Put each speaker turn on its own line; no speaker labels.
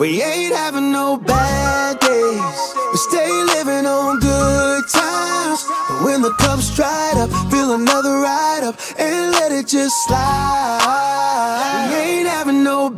We ain't having no bad days. We stay living on good times. But when the cup's dried up, fill another ride up and let it just slide. We ain't having no